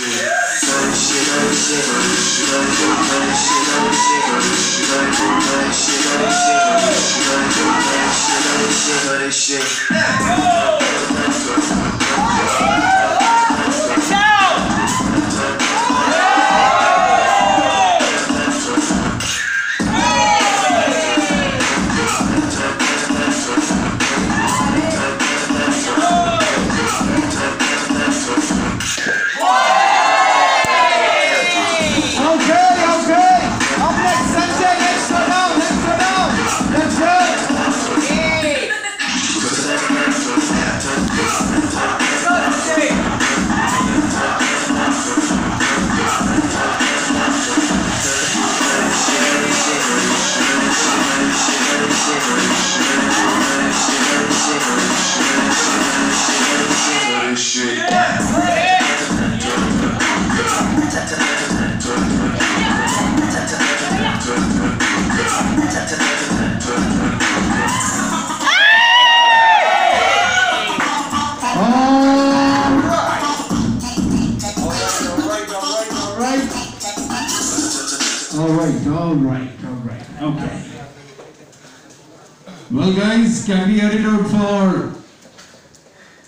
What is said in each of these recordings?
Okay, All right, all right, all right. Okay. Well, guys, can we hear it out for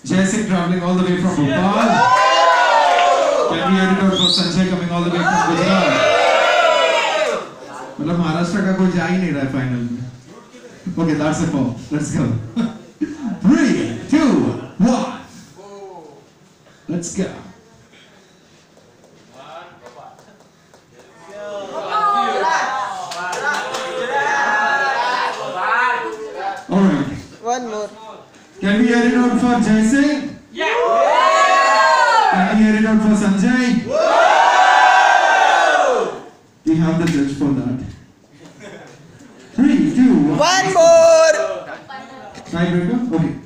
Jason traveling all the way from Bhopal? Can we hear it out for Sanjay coming all the way from Gujarat? मतलब महाराष्ट्र का कोई जा ही नहीं रहा है final में okay that's it for let's go 3 2 1 Let's go. Can we hear it out for Jai Singh? Yeah. Can we hear it out for Sanjay? We have the judge for that. Three, two, one. One more. Tiebreaker? Okay.